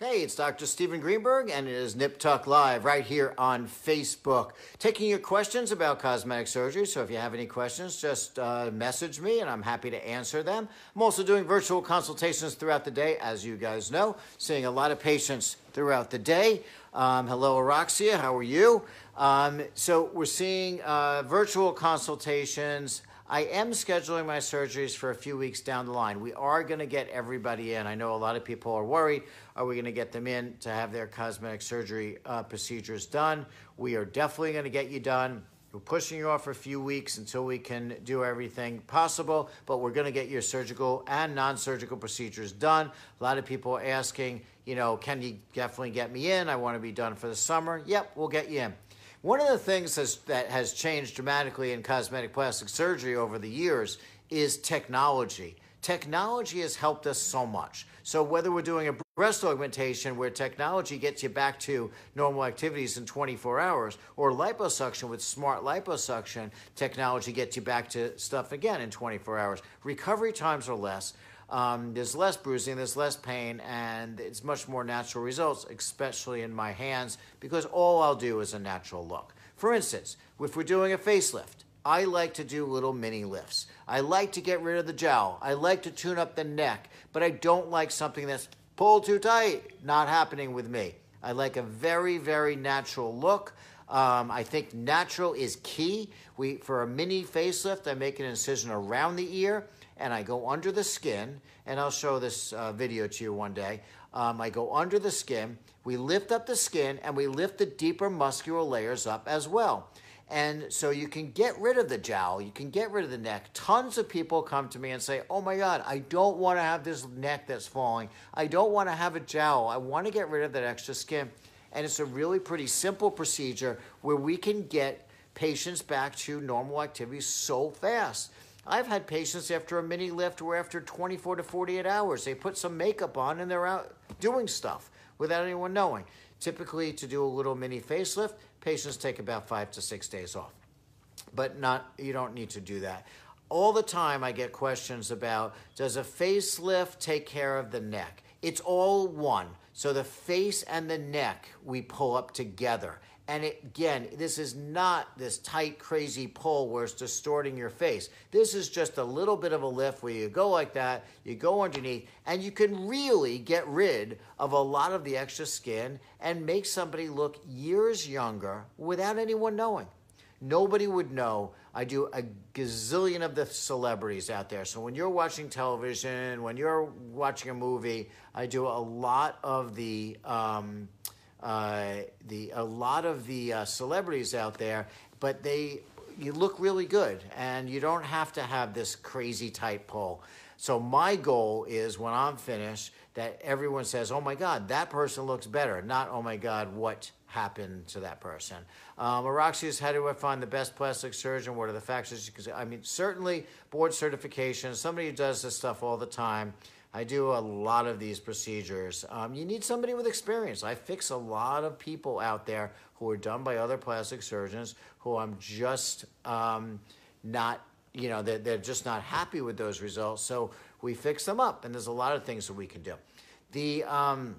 Hey, it's Dr. Stephen Greenberg, and it is Nip Tuck Live right here on Facebook. Taking your questions about cosmetic surgery. So if you have any questions, just uh, message me, and I'm happy to answer them. I'm also doing virtual consultations throughout the day, as you guys know, seeing a lot of patients throughout the day. Um, hello, Araxia. How are you? Um, so we're seeing uh, virtual consultations I am scheduling my surgeries for a few weeks down the line. We are going to get everybody in. I know a lot of people are worried. Are we going to get them in to have their cosmetic surgery uh, procedures done? We are definitely going to get you done. We're pushing you off for a few weeks until we can do everything possible, but we're going to get your surgical and non surgical procedures done. A lot of people are asking, you know, can you definitely get me in? I want to be done for the summer. Yep, we'll get you in. One of the things has, that has changed dramatically in cosmetic plastic surgery over the years is technology. Technology has helped us so much. So whether we're doing a breast augmentation where technology gets you back to normal activities in 24 hours, or liposuction with smart liposuction, technology gets you back to stuff again in 24 hours. Recovery times are less. Um, there's less bruising, there's less pain, and it's much more natural results, especially in my hands, because all I'll do is a natural look. For instance, if we're doing a facelift, I like to do little mini lifts. I like to get rid of the jowl. I like to tune up the neck, but I don't like something that's pulled too tight. Not happening with me. I like a very, very natural look. Um, I think natural is key. We for a mini facelift, I make an incision around the ear and I go under the skin, and I'll show this uh, video to you one day. Um, I go under the skin, we lift up the skin, and we lift the deeper muscular layers up as well. And so you can get rid of the jowl, you can get rid of the neck. Tons of people come to me and say, Oh my God, I don't want to have this neck that's falling. I don't want to have a jowl. I want to get rid of that extra skin. And it's a really pretty simple procedure where we can get patients back to normal activities so fast. I've had patients after a mini lift where after 24 to 48 hours, they put some makeup on and they're out doing stuff without anyone knowing. Typically, to do a little mini facelift, patients take about five to six days off. But not, you don't need to do that. All the time, I get questions about does a facelift take care of the neck? It's all one. So the face and the neck we pull up together. And it, again, this is not this tight, crazy pull where it's distorting your face. This is just a little bit of a lift where you go like that, you go underneath, and you can really get rid of a lot of the extra skin and make somebody look years younger without anyone knowing. Nobody would know. I do a gazillion of the celebrities out there. So when you're watching television, when you're watching a movie, I do a lot of the. Um, uh, the a lot of the uh, celebrities out there, but they you look really good, and you don't have to have this crazy tight pull. So my goal is when I'm finished that everyone says, "Oh my God, that person looks better," not "Oh my God, what happened to that person." Um, Araxius, how do I find the best plastic surgeon? What are the factors? I mean, certainly board certification. Somebody who does this stuff all the time. I do a lot of these procedures. Um, you need somebody with experience. I fix a lot of people out there who are done by other plastic surgeons who I'm just um, not, you know, they're, they're just not happy with those results. So we fix them up, and there's a lot of things that we can do. The um,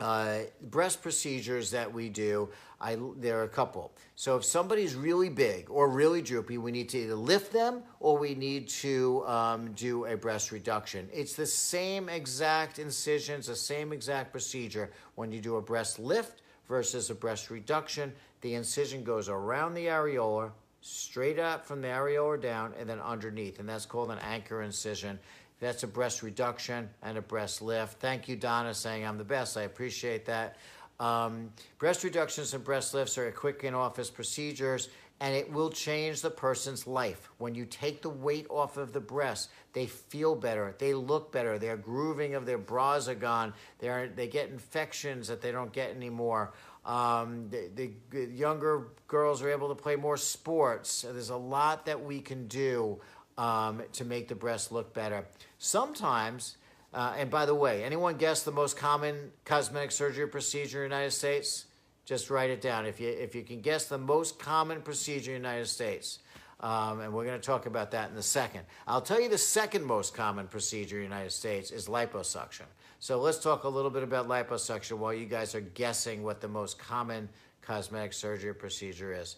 uh, breast procedures that we do, I, there are a couple. So if somebody's really big or really droopy, we need to either lift them or we need to um, do a breast reduction. It's the same exact incisions, the same exact procedure when you do a breast lift versus a breast reduction. The incision goes around the areola, straight up from the areola down, and then underneath, and that's called an anchor incision. That's a breast reduction and a breast lift. Thank you, Donna, saying I'm the best. I appreciate that. Um, breast reductions and breast lifts are quick in office procedures, and it will change the person's life. When you take the weight off of the breast, they feel better, they look better, their grooving of their bras are gone, They're, they get infections that they don't get anymore. Um, the, the younger girls are able to play more sports. There's a lot that we can do um, to make the breast look better. Sometimes, uh, and by the way, anyone guess the most common cosmetic surgery procedure in the United States? Just write it down. If you, if you can guess the most common procedure in the United States, um, and we're going to talk about that in a second. I'll tell you the second most common procedure in the United States is liposuction. So let's talk a little bit about liposuction while you guys are guessing what the most common cosmetic surgery procedure is.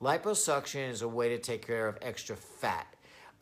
Liposuction is a way to take care of extra fat.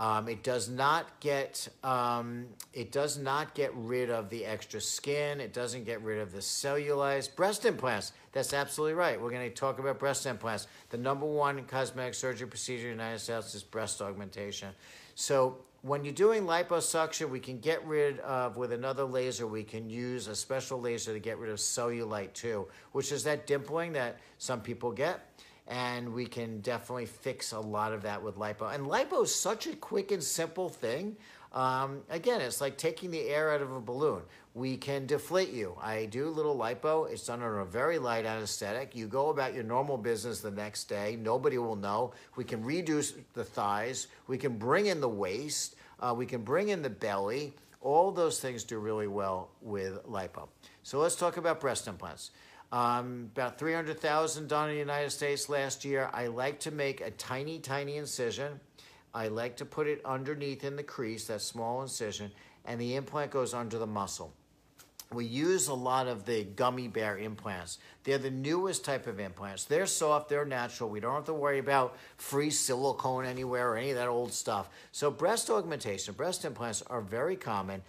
Um, it does not get um, it does not get rid of the extra skin. It doesn't get rid of the cellulite. Breast implants. That's absolutely right. We're going to talk about breast implants. The number one cosmetic surgery procedure in the United States is breast augmentation. So when you're doing liposuction, we can get rid of, with another laser, we can use a special laser to get rid of cellulite too, which is that dimpling that some people get and we can definitely fix a lot of that with lipo. And lipo is such a quick and simple thing. Um, again, it's like taking the air out of a balloon. We can deflate you. I do a little lipo. It's done under a very light anesthetic. You go about your normal business the next day. Nobody will know. We can reduce the thighs. We can bring in the waist. Uh, we can bring in the belly. All those things do really well with lipo. So let's talk about breast implants. Um, about 300,000 done in the United States last year. I like to make a tiny, tiny incision. I like to put it underneath in the crease, that small incision, and the implant goes under the muscle. We use a lot of the gummy bear implants. They're the newest type of implants. They're soft, they're natural. We don't have to worry about free silicone anywhere or any of that old stuff. So, breast augmentation, breast implants are very common.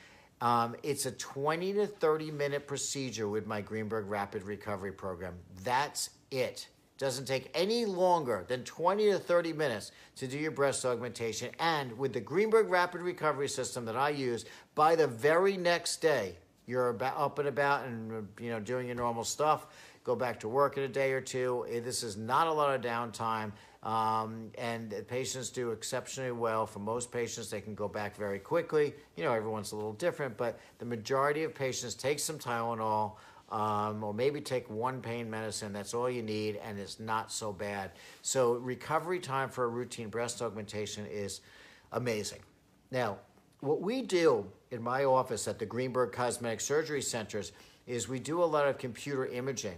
Um, it's a 20 to 30 minute procedure with my Greenberg Rapid Recovery Program. That's it. Doesn't take any longer than 20 to 30 minutes to do your breast augmentation. And with the Greenberg Rapid Recovery System that I use, by the very next day, you're about, up and about and you know doing your normal stuff. Go back to work in a day or two. Eh, this is not a lot of downtime. Um, and patients do exceptionally well. For most patients, they can go back very quickly. You know, everyone's a little different, but the majority of patients take some Tylenol um, or maybe take one pain medicine. That's all you need, and it's not so bad. So, recovery time for a routine breast augmentation is amazing. Now, what we do in my office at the Greenberg Cosmetic Surgery Centers is we do a lot of computer imaging.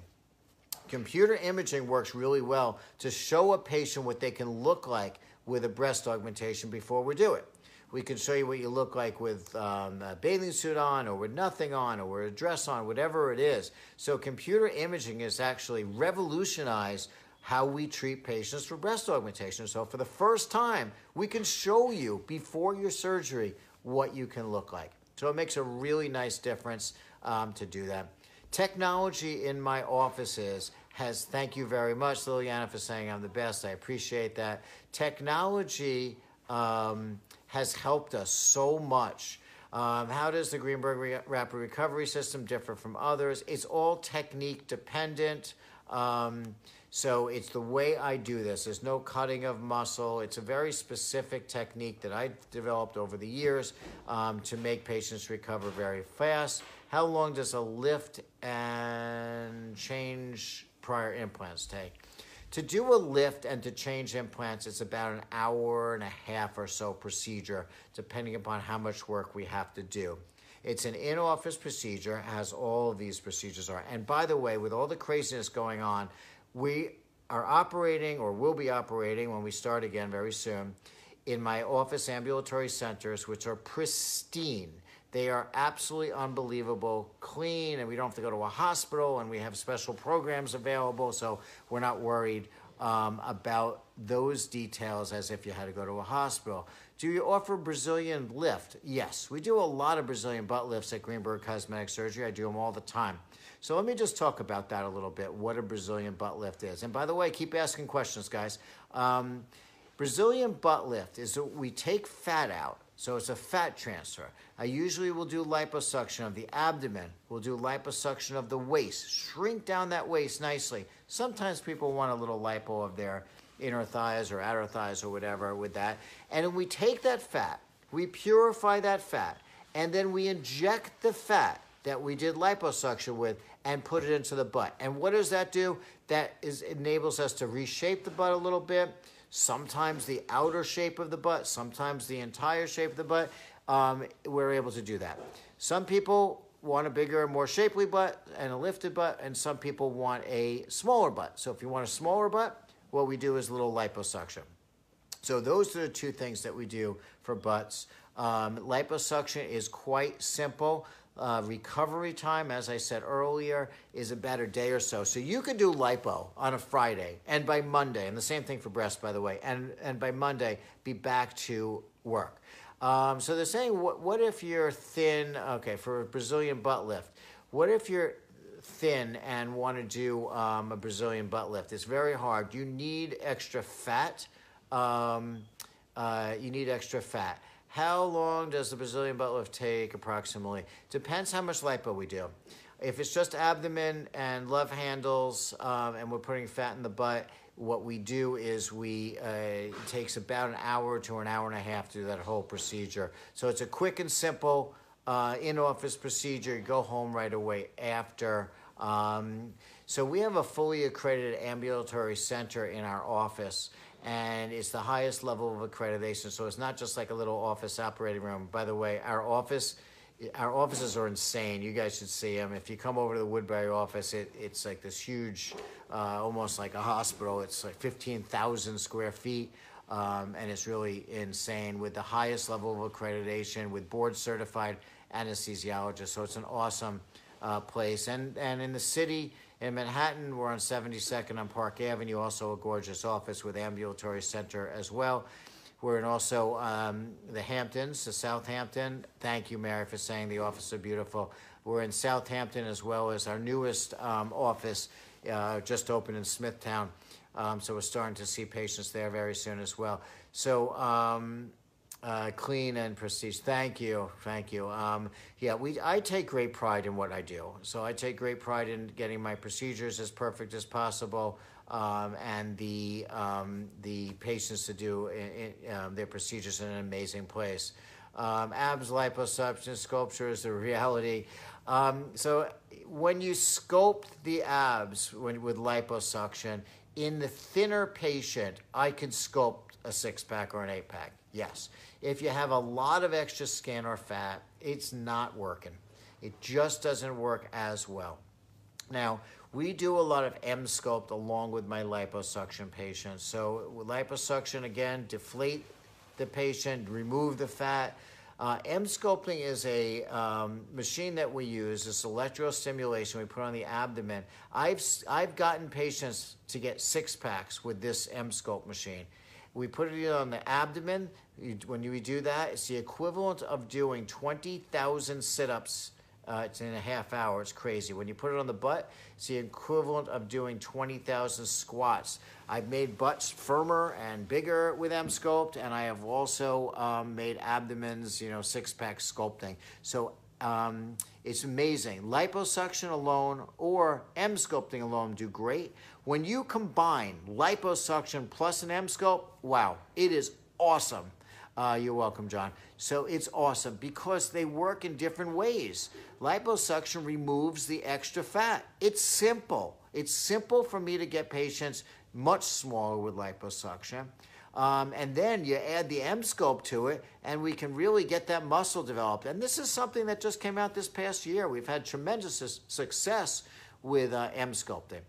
Computer imaging works really well to show a patient what they can look like with a breast augmentation before we do it. We can show you what you look like with um, a bathing suit on, or with nothing on, or with a dress on, whatever it is. So, computer imaging has actually revolutionized how we treat patients for breast augmentation. So, for the first time, we can show you before your surgery what you can look like. So, it makes a really nice difference um, to do that. Technology in my offices has, thank you very much, Liliana, for saying I'm the best. I appreciate that. Technology um, has helped us so much. Um, how does the Greenberg Re- Rapid Recovery System differ from others? It's all technique dependent. Um, so it's the way I do this. There's no cutting of muscle. It's a very specific technique that I've developed over the years um, to make patients recover very fast. How long does a lift and change prior implants take? To do a lift and to change implants, it's about an hour and a half or so procedure, depending upon how much work we have to do. It's an in office procedure, as all of these procedures are. And by the way, with all the craziness going on, we are operating or will be operating when we start again very soon in my office ambulatory centers, which are pristine. They are absolutely unbelievable, clean, and we don't have to go to a hospital, and we have special programs available, so we're not worried um, about those details as if you had to go to a hospital. Do you offer Brazilian lift? Yes, we do a lot of Brazilian butt lifts at Greenberg Cosmetic Surgery. I do them all the time. So let me just talk about that a little bit, what a Brazilian butt lift is. And by the way, keep asking questions, guys. Um, Brazilian butt lift is we take fat out, so it's a fat transfer. I usually will do liposuction of the abdomen, we'll do liposuction of the waist, shrink down that waist nicely. Sometimes people want a little lipo of their inner thighs or outer thighs or whatever with that. And we take that fat, we purify that fat, and then we inject the fat that we did liposuction with and put it into the butt. And what does that do? That is enables us to reshape the butt a little bit. Sometimes the outer shape of the butt, sometimes the entire shape of the butt. Um, we're able to do that. Some people want a bigger, more shapely butt and a lifted butt, and some people want a smaller butt. So if you want a smaller butt, what we do is a little liposuction. So those are the two things that we do for butts. Um, liposuction is quite simple. Uh, recovery time, as I said earlier, is about a day or so. So you could do lipo on a Friday, and by Monday, and the same thing for breast, by the way, and, and by Monday, be back to work. Um, so they're saying, what, what if you're thin? Okay, for a Brazilian butt lift, what if you're thin and want to do um, a Brazilian butt lift? It's very hard. You need extra fat. Um, uh, you need extra fat. How long does the Brazilian butt lift take approximately? Depends how much lipo we do. If it's just abdomen and love handles um, and we're putting fat in the butt, what we do is we, uh, it takes about an hour to an hour and a half to do that whole procedure. So it's a quick and simple uh, in-office procedure. You go home right away after. Um, so we have a fully accredited ambulatory center in our office and it's the highest level of accreditation. So it's not just like a little office operating room. By the way, our office, our offices are insane. You guys should see them. If you come over to the Woodbury office, it, it's like this huge, uh, almost like a hospital. It's like 15,000 square feet. Um, and it's really insane with the highest level of accreditation with board certified anesthesiologists. So it's an awesome uh, place. And, and in the city, in Manhattan, we're on 72nd on Park Avenue, also a gorgeous office with ambulatory center as well. We're in also um, the Hamptons, the Southampton. Thank you, Mary, for saying the office are beautiful. We're in Southampton as well as our newest um, office uh, just opened in Smithtown. Um, so we're starting to see patients there very soon as well. So um, uh, clean and prestige. Thank you, thank you. Um, yeah, we. I take great pride in what I do. So I take great pride in getting my procedures as perfect as possible, um, and the um, the patients to do in, in, um, their procedures in an amazing place. Um, abs liposuction sculpture is a reality. Um, so when you sculpt the abs when, with liposuction in the thinner patient, I can sculpt a six pack or an eight pack. Yes. If you have a lot of extra skin or fat, it's not working. It just doesn't work as well. Now, we do a lot of Emsculpt along with my liposuction patients. So, liposuction again, deflate the patient, remove the fat. Uh, Emsculpting is a um, machine that we use. It's electrostimulation we put on the abdomen. I've I've gotten patients to get six packs with this Emsculpt machine. We put it on the abdomen. When you do that, it's the equivalent of doing 20,000 sit ups. Uh, it's in a half hour. It's crazy. When you put it on the butt, it's the equivalent of doing 20,000 squats. I've made butts firmer and bigger with Emsculpt, and I have also um, made abdomens, you know, six pack sculpting. So um, it's amazing. Liposuction alone or Emsculpting alone do great. When you combine liposuction plus an Emsculpt, wow, it is awesome. Uh, you're welcome, John. So it's awesome because they work in different ways. Liposuction removes the extra fat. It's simple. It's simple for me to get patients much smaller with liposuction. Um, and then you add the Emsculpt to it, and we can really get that muscle developed. And this is something that just came out this past year. We've had tremendous success with uh, Emsculpting.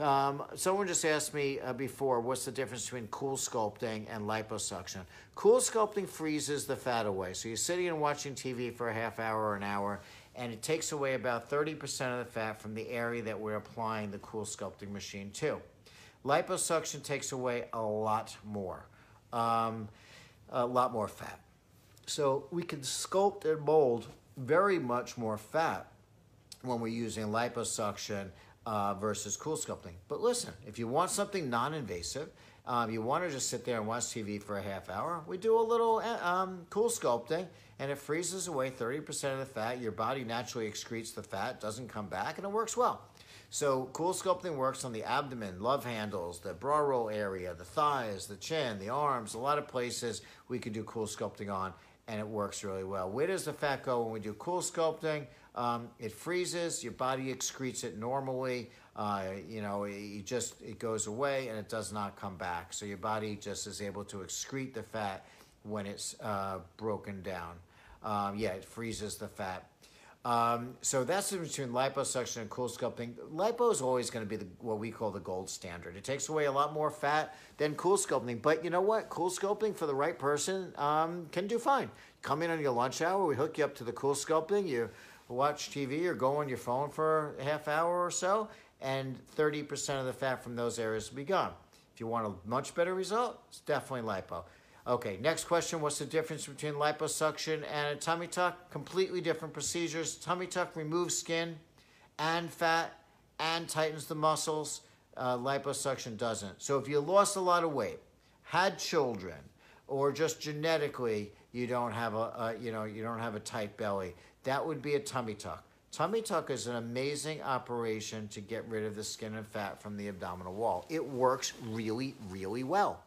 Um, someone just asked me uh, before, what's the difference between cool sculpting and liposuction? Cool sculpting freezes the fat away. So you're sitting and watching TV for a half hour or an hour, and it takes away about 30% of the fat from the area that we're applying the cool sculpting machine to. Liposuction takes away a lot more, um, a lot more fat. So we can sculpt and mold very much more fat when we're using liposuction uh, versus cool sculpting. But listen, if you want something non-invasive, um, you want to just sit there and watch TV for a half hour, we do a little uh, um, cool sculpting and it freezes away 30% of the fat. Your body naturally excretes the fat, doesn't come back, and it works well. So cool sculpting works on the abdomen, love handles, the bra roll area, the thighs, the chin, the arms, a lot of places we can do cool sculpting on and it works really well. Where does the fat go when we do cool sculpting? Um, it freezes, your body excretes it normally. Uh, you know, it just it goes away and it does not come back. So your body just is able to excrete the fat when it's uh, broken down. Um, yeah, it freezes the fat. Um, so that's the between liposuction and cool sculpting. Lipo is always going to be the, what we call the gold standard. It takes away a lot more fat than cool sculpting. But you know what? Cool sculpting for the right person um, can do fine. Come in on your lunch hour. We hook you up to the cool sculpting. You watch TV or go on your phone for a half hour or so, and 30% of the fat from those areas will be gone. If you want a much better result, it's definitely lipo. Okay, next question. What's the difference between liposuction and a tummy tuck? Completely different procedures. Tummy tuck removes skin and fat and tightens the muscles. Uh, liposuction doesn't. So if you lost a lot of weight, had children, or just genetically you don't have a, a you know you don't have a tight belly, that would be a tummy tuck. Tummy tuck is an amazing operation to get rid of the skin and fat from the abdominal wall. It works really, really well.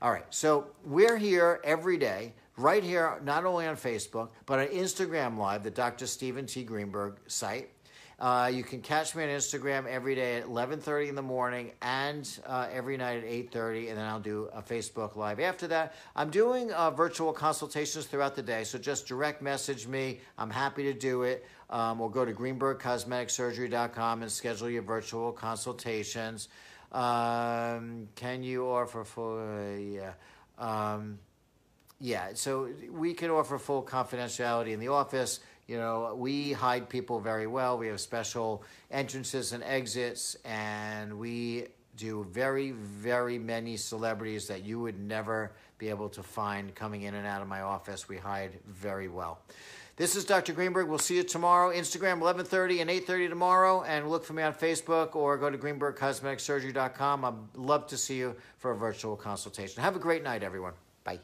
All right, so we're here every day, right here, not only on Facebook, but on Instagram Live, the Dr. Stephen T. Greenberg site. Uh, you can catch me on Instagram every day at 11:30 in the morning and uh, every night at 8:30, and then I'll do a Facebook Live after that. I'm doing uh, virtual consultations throughout the day, so just direct message me. I'm happy to do it. Um, or go to greenbergcosmeticsurgery.com and schedule your virtual consultations. Um, can you offer for yeah? Um, yeah, so we can offer full confidentiality in the office. You know, we hide people very well. We have special entrances and exits, and we do very, very many celebrities that you would never be able to find coming in and out of my office. We hide very well. This is Dr. Greenberg. We'll see you tomorrow. Instagram 11:30 and 8:30 tomorrow, and look for me on Facebook or go to greenbergcosmeticsurgery.com. I'd love to see you for a virtual consultation. Have a great night, everyone. Bye.